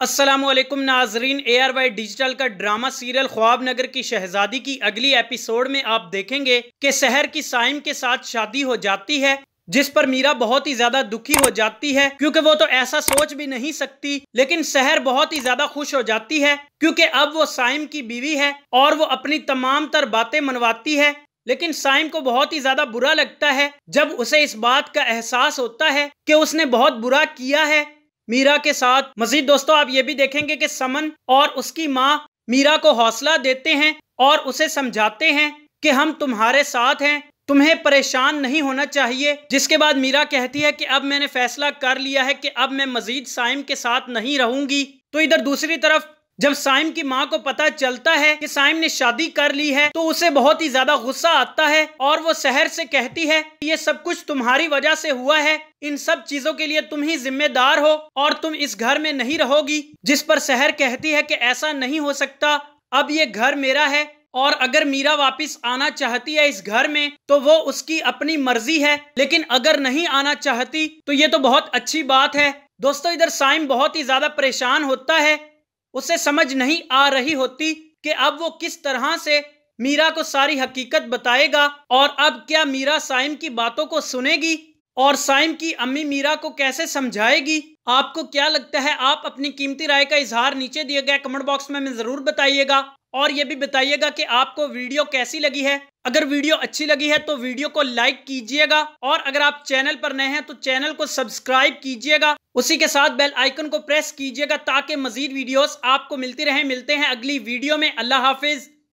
Aslam Nazreen A R Y digital का drama serial Khwab Nagar की शहजादी की अगली एपिसोड में आप देखेंगे कि शहर की साइम के साथ शादी हो जाती है, जिस पर मीरा बहुत ही ज़्यादा दुखी हो जाती है, क्योंकि वो तो ऐसा सोच भी नहीं सकती, लेकिन शहर बहुत ही ज़्यादा खुश हो जाती है, क्योंकि अब वो साइम की बीवी है और वो अपनी तमाम तर बातें मनवाती है, लेकिन साइम को बहुत ही ज़्यादा बुरा लगता है, जब उसे इस बात का एहसास होता है कि उसने बहुत बुरा किया है। मीरा के साथ। मजीद दोस्तों, आप ये भी देखेंगे कि समन और उसकी माँ मीरा को हौसला देते हैं और उसे समझाते हैं कि हम तुम्हारे साथ हैं, तुम्हें परेशान नहीं होना चाहिए। जिसके बाद मीरा कहती है कि अब मैंने फैसला कर लिया है कि अब मैं मजीद साइम के साथ नहीं रहूँगी। तो इधर दूसरी तरफ़ जब साइम की माँ को पता चलता है कि साइम ने शादी कर ली है तो उसे बहुत ही ज़्यादा गुस्सा आता है और वो शहर से कहती है ये सब कुछ तुम्हारी वजह से हुआ है। इन सब चीज़ों के लिए तुम ही जिम्मेदार हो और तुम इस घर में नहीं रहोगी, जिस पर शहर कहती है कि ऐसा नहीं हो सकता। अब ये घर मेरा है और अगर मीरा वापस आना चाहती है इस घर में तो वो उसकी अपनी मर्ज़ी है। लेकिन अगर नहीं आना चाहती तो ये तो बहुत अच्छी बात है। दोस्तों, इधर साइम बहुत ही ज़्यादा परेशान होता है उसे समझ नहीं आ रही होती कि अब वो किस तरह से मीरा को सारी हकीकत बताएगा और अब क्या मीरा साइम की बातों को सुनेगी। और साइम की अम्मी मीरा को कैसे समझाएगी? आपको क्या लगता है, आप अपनी कीमती राय का इजहार नीचे दिए गए कमेंट बॉक्स में ज़रूर बताइएगा। और ये भी बताइएगा कि आपको वीडियो कैसी लगी है। अगर वीडियो अच्छी लगी है तो वीडियो को लाइक कीजिएगा और अगर आप चैनल पर नए हैं तो चैनल को सब्सक्राइब कीजिएगा। उसी के साथ बेल आइकन को प्रेस कीजिएगा ताकि मजीद वीडियोस आपको मिलती रहे। मिलते हैं अगली वीडियो में। अल्लाह हाफिज।